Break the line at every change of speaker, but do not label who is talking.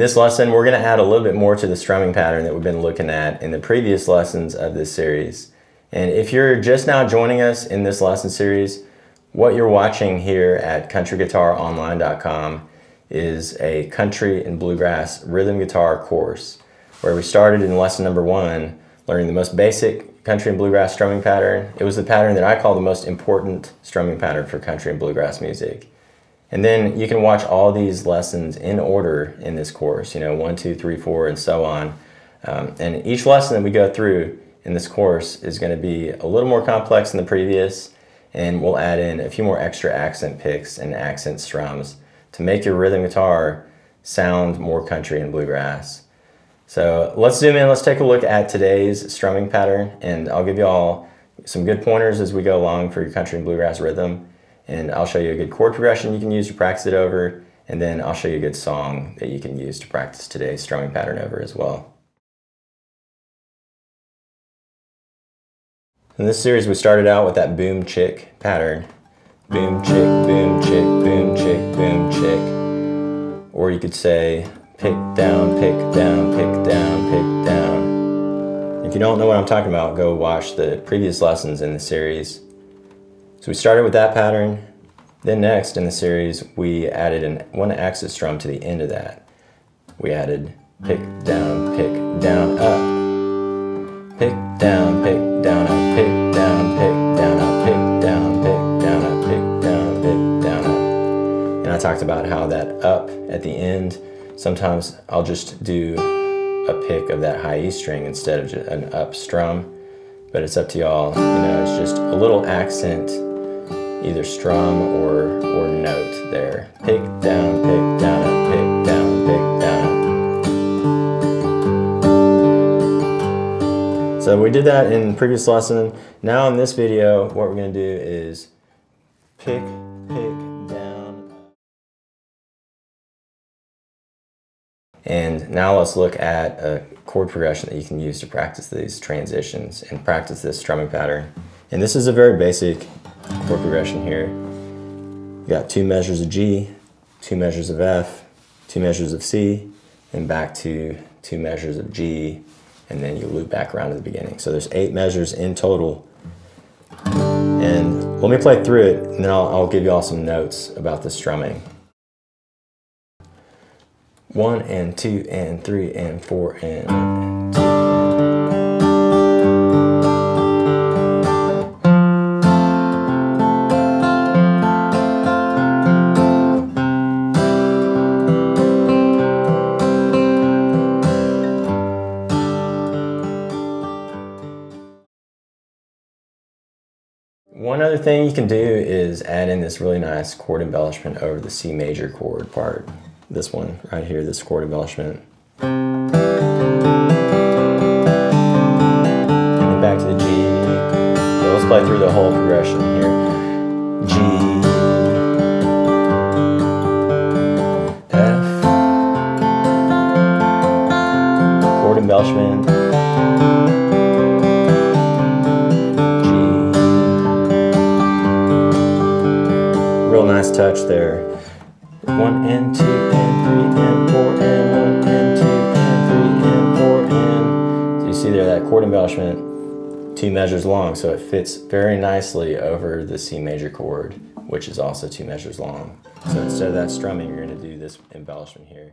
In this lesson, we're going to add a little bit more to the strumming pattern that we've been looking at in the previous lessons of this series. And if you're just now joining us in this lesson series, what you're watching here at countryguitaronline.com is a country and bluegrass rhythm guitar course where we started in lesson number one learning the most basic country and bluegrass strumming pattern. It was the pattern that I call the most important strumming pattern for country and bluegrass music. And then you can watch all these lessons in order in this course, you know, one, two, three, four, and so on. Um, and each lesson that we go through in this course is going to be a little more complex than the previous, and we'll add in a few more extra accent picks and accent strums to make your rhythm guitar sound more country and bluegrass. So let's zoom in, let's take a look at today's strumming pattern, and I'll give you all some good pointers as we go along for your country and bluegrass rhythm. And I'll show you a good chord progression you can use to practice it over, and then I'll show you a good song that you can use to practice today's strumming pattern over as well. In this series, we started out with that boom chick pattern. Boom chick, boom chick, boom chick, boom chick. Or you could say pick down, pick down, pick down, pick down. If you don't know what I'm talking about, go watch the previous lessons in the series. So we started with that pattern. Then next in the series, we added an one axis strum to the end of that. We added pick down, pick down, up. Pick down, pick down, up, pick down, pick down, up, pick down, pick down, up, pick down, pick down, up. And I talked about how that up at the end, sometimes I'll just do a pick of that high E string instead of an up strum, but it's up to y'all. You know, it's just a little accent, either strum or, or note there. Pick down, pick down, up, pick down, pick down, So we did that in previous lesson. Now in this video, what we're gonna do is pick, pick, down. And now let's look at a chord progression that you can use to practice these transitions and practice this strumming pattern. And this is a very basic chord progression here. You got two measures of G, two measures of F, two measures of C, and back to two measures of G, and then you loop back around to the beginning. So there's eight measures in total. And let me play through it, and then I'll, I'll give you all some notes about the strumming. One and two and three and four and two. One other thing you can do is add in this really nice chord embellishment over the C major chord part. This one right here, this chord embellishment. And back to the G. So let's play through the whole progression here. G. F. Chord embellishment. Nice touch there. One and two and three and four and one and two and three and four and. So you see there that chord embellishment, two measures long, so it fits very nicely over the C major chord, which is also two measures long. So instead of that strumming, you're gonna do this embellishment here.